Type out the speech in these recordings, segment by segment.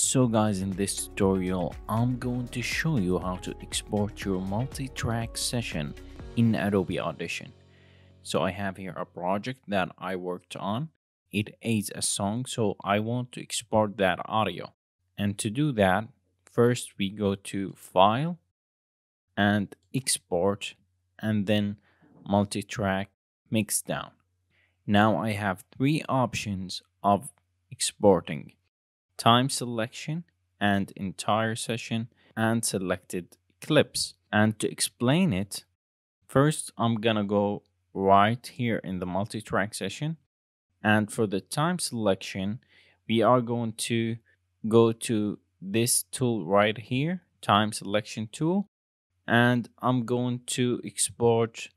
So guys in this tutorial I'm going to show you how to export your multi-track session in Adobe Audition. So I have here a project that I worked on. It is a song so I want to export that audio. And to do that first we go to file and export and then multi-track mixdown. Now I have three options of exporting time selection and entire session and selected clips. And to explain it, first I'm gonna go right here in the multi-track session. And for the time selection, we are going to go to this tool right here, time selection tool. And I'm going to export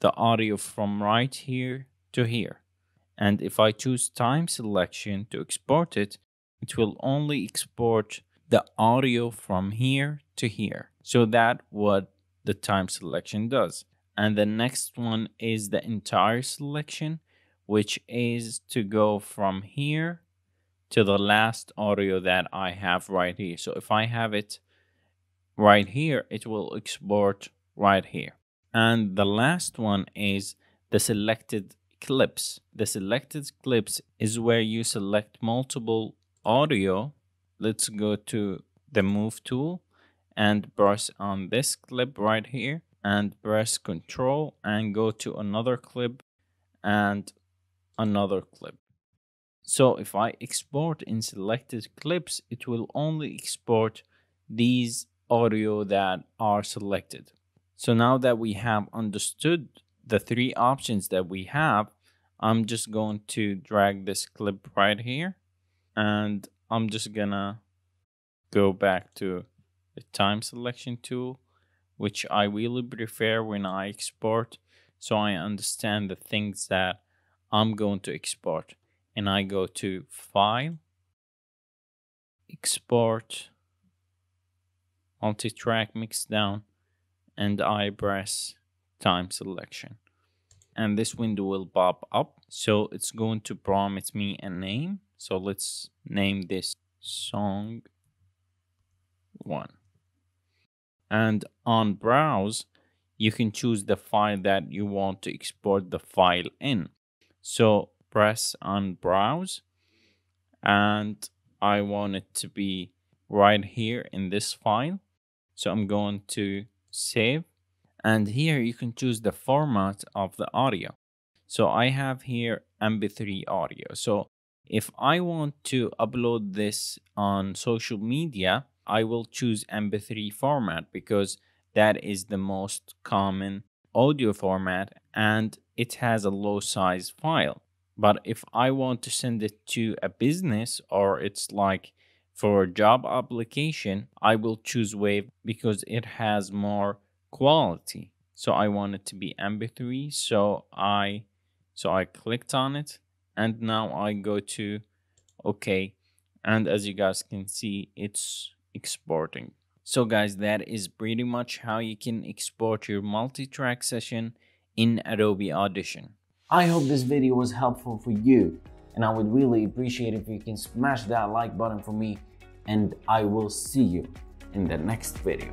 the audio from right here to here. And if I choose time selection to export it, it will only export the audio from here to here. So that what the time selection does. And the next one is the entire selection, which is to go from here to the last audio that I have right here. So if I have it right here, it will export right here. And the last one is the selected clips. The selected clips is where you select multiple audio, let's go to the move tool and press on this clip right here and press control and go to another clip and another clip. So if I export in selected clips, it will only export these audio that are selected. So now that we have understood the three options that we have, I'm just going to drag this clip right here and I'm just gonna go back to the time selection tool which I really prefer when I export. So I understand the things that I'm going to export. And I go to file export multi-track mixdown and I press time selection. And this window will pop up. So it's going to prompt me a name so let's name this song one. And on browse, you can choose the file that you want to export the file in. So press on browse and I want it to be right here in this file. So I'm going to save and here you can choose the format of the audio. So I have here MP3 audio. So if I want to upload this on social media, I will choose MP3 format because that is the most common audio format and it has a low size file. But if I want to send it to a business or it's like for a job application, I will choose Wave because it has more quality. So I want it to be MP3. So I so I clicked on it and now I go to OK and as you guys can see it's exporting. So guys that is pretty much how you can export your multi-track session in Adobe Audition. I hope this video was helpful for you and I would really appreciate if you can smash that like button for me and I will see you in the next video.